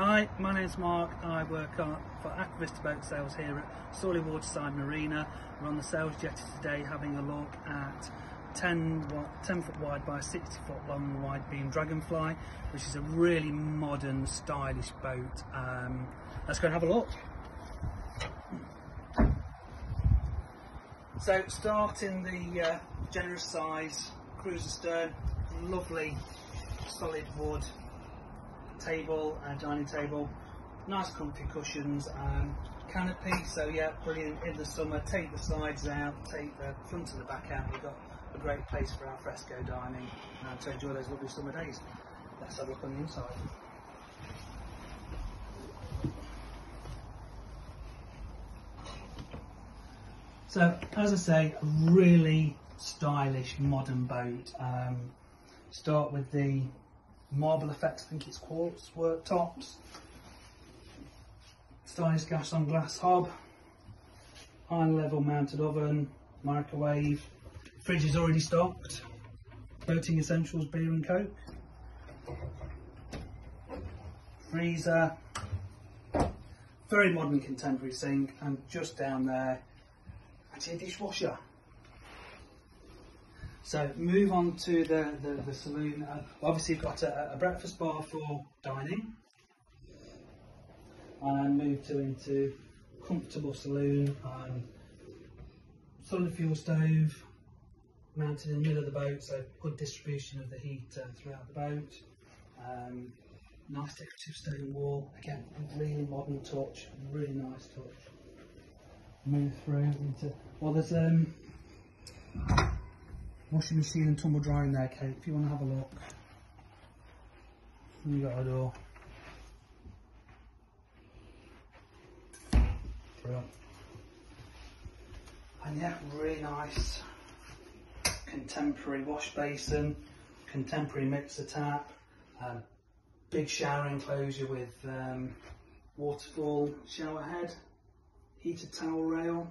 Hi, my name's Mark. I work for Aquavista Boat Sales here at Sawley Waterside Marina. We're on the sales jetty today having a look at 10, 10 foot wide by 60 foot long wide beam Dragonfly, which is a really modern, stylish boat. Um, let's go and have a look. So starting the uh, generous size cruiser stern, lovely solid wood table, uh, dining table, nice comfy cushions, um, canopy, so yeah, brilliant in the summer, take the sides out, take the front and the back out, we've got a great place for al fresco dining uh, to enjoy those lovely summer days. Let's have a look on the inside. So, as I say, a really stylish modern boat. Um, start with the marble effect, I think it's quartz work tops. Stylish gas on glass hob, high level mounted oven, microwave, fridge is already stocked, boating essentials, beer and coke, freezer, very modern contemporary sink and just down there actually a dishwasher. So move on to the, the, the saloon. Uh, obviously you've got a, a, breakfast bar for dining. And move to into comfortable saloon. Um, solid fuel stove mounted in the middle of the boat, so good distribution of the heat uh, throughout the boat. Um, nice decorative stone wall, again, really modern touch, really nice touch. Move through into, well there's um, washing machine and tumble dryer in there, Kate, if you want to have a look. You got a door. Brilliant. And yeah, really nice contemporary wash basin, contemporary mixer tap, um, big shower enclosure with um, waterfall shower head, heated towel rail,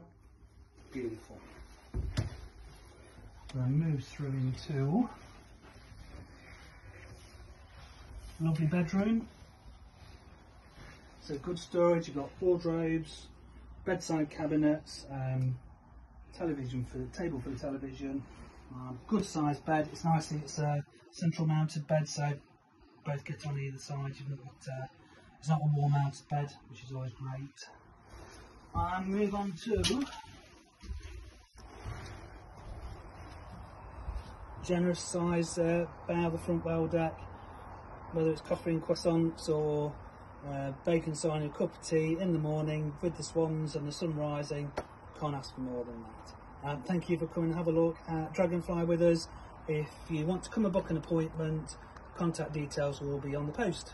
then move through into lovely bedroom. So good storage, you've got wardrobes, bedside cabinets, um, television for the table for the television, um, good sized bed. It's nice, it's a central mounted bed, so both get on either side. You've got, uh, it's not a wall mounted bed, which is always great. And move on to generous size uh, bow the front well deck, whether it's coffee and croissants or uh, bacon signing a cup of tea in the morning with the swans and the sun rising, can't ask for more than that. Um, thank you for coming and have a look at Dragonfly with us. If you want to come and book an appointment, contact details will be on the post.